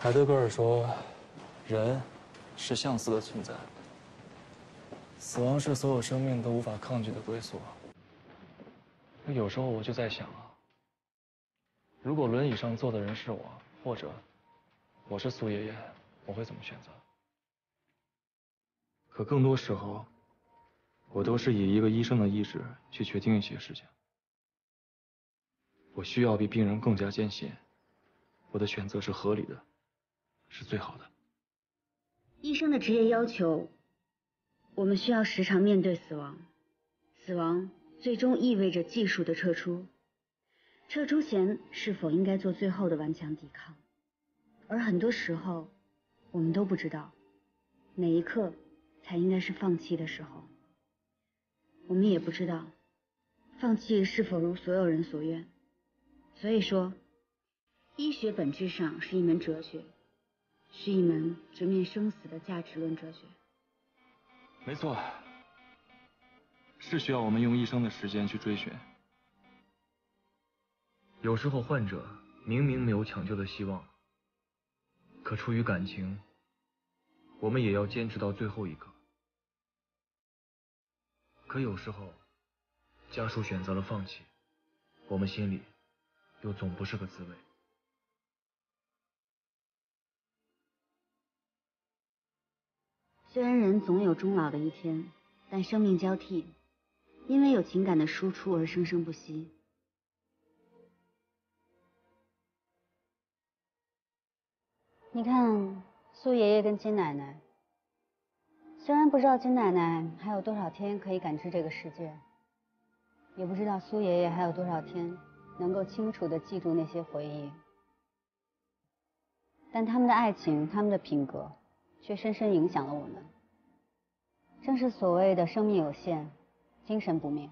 海德格尔说，人是相似的存在，死亡是所有生命都无法抗拒的归宿。有时候我就在想啊，如果轮椅上坐的人是我，或者我是苏爷爷，我会怎么选择？可更多时候，我都是以一个医生的意志去决定一些事情。我需要比病人更加坚信，我的选择是合理的，是最好的。医生的职业要求，我们需要时常面对死亡，死亡最终意味着技术的撤出。撤出前是否应该做最后的顽强抵抗？而很多时候，我们都不知道哪一刻才应该是放弃的时候。我们也不知道放弃是否如所有人所愿。所以说，医学本质上是一门哲学，是一门直面生死的价值论哲学。没错，是需要我们用一生的时间去追寻。有时候患者明明没有抢救的希望，可出于感情，我们也要坚持到最后一刻。可有时候，家属选择了放弃，我们心里。又总不是个滋味。虽然人总有终老的一天，但生命交替，因为有情感的输出而生生不息。你看，苏爷爷跟金奶奶，虽然不知道金奶奶还有多少天可以感知这个世界，也不知道苏爷爷还有多少天。能够清楚的记住那些回忆，但他们的爱情，他们的品格，却深深影响了我们。正是所谓的生命有限，精神不灭。